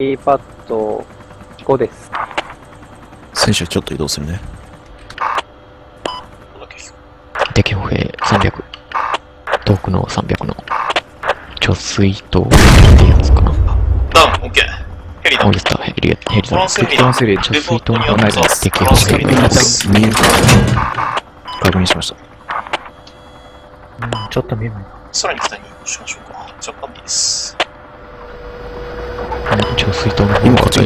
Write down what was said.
ーパッド5です。選手ちょっと移動するね。敵歩兵300。遠くの300の貯水塔ってやつかな。ダウン、オッケー。ヘリダウンオイ。スターヘリ、ヘリだ。スヘリトランスヘリ貯水塔のレポートにあった敵歩兵が見えるか確認しました。ちょっと見えないな。さらに北に移動しましょうか。若干でいいです。貯水筒の方今こっちが